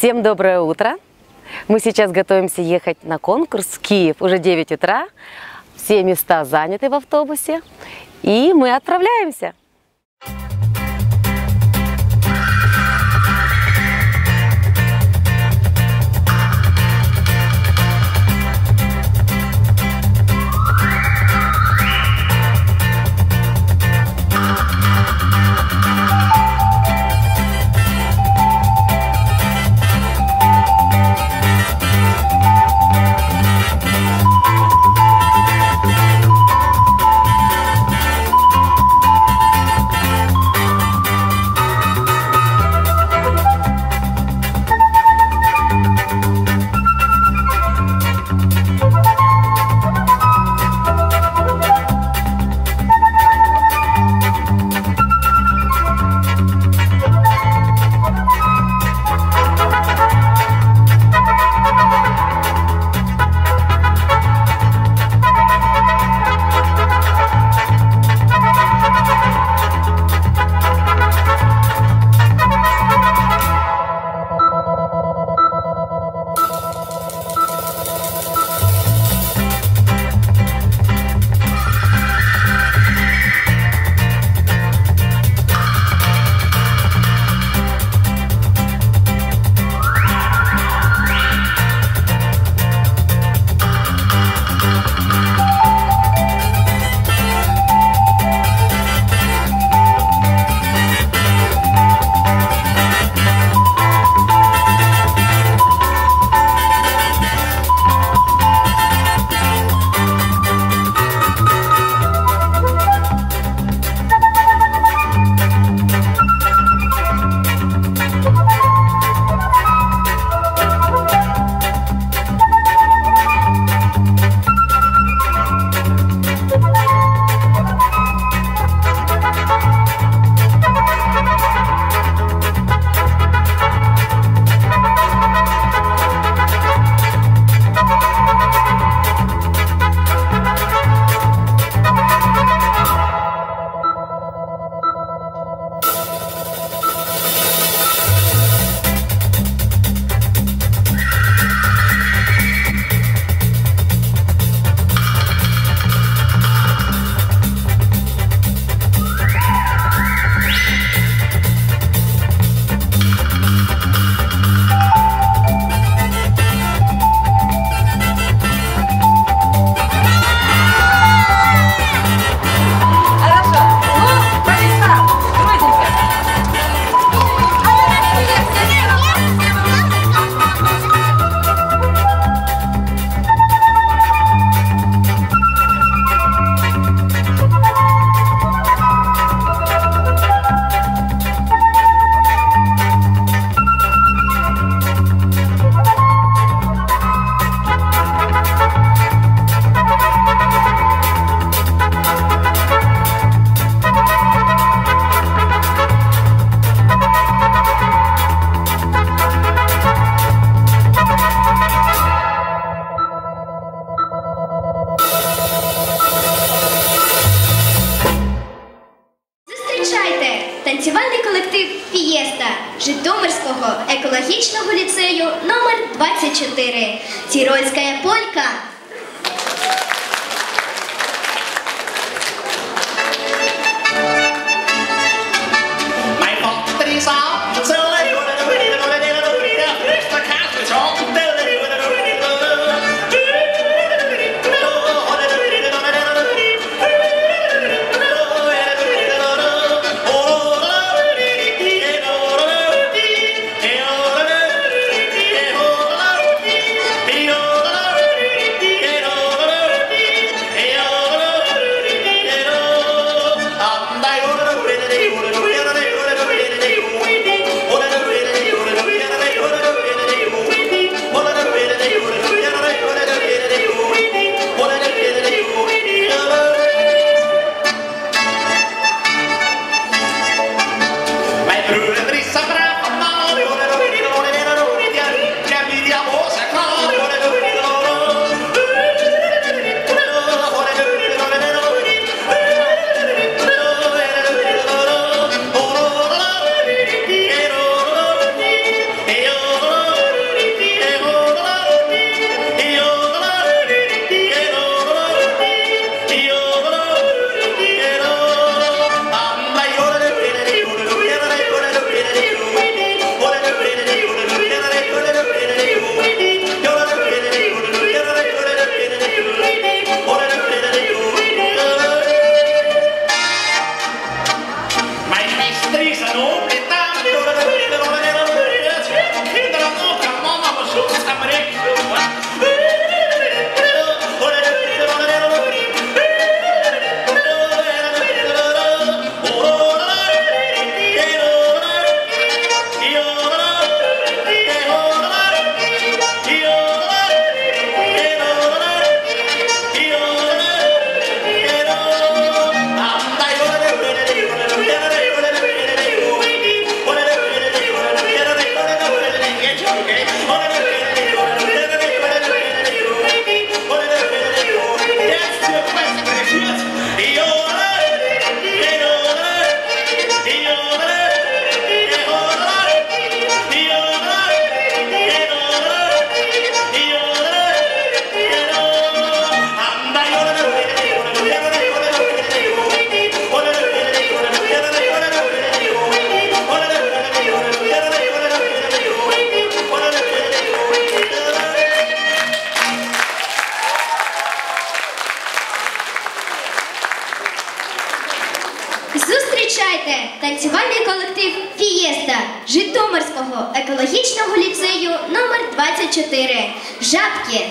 Всем доброе утро! Мы сейчас готовимся ехать на конкурс в Киев. Уже 9 утра, все места заняты в автобусе, и мы отправляемся. Фієста Житомирського екологічного ліцею номер 24 Тірольська полька. Екологічного ліцею номер 24 Жабки.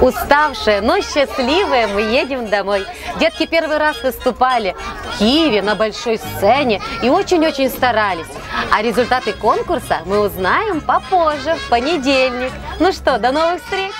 Уставшие, но счастливые мы едем домой. Детки первый раз выступали в Киеве на большой сцене и очень-очень старались. А результаты конкурса мы узнаем попозже, в понедельник. Ну что, до новых встреч!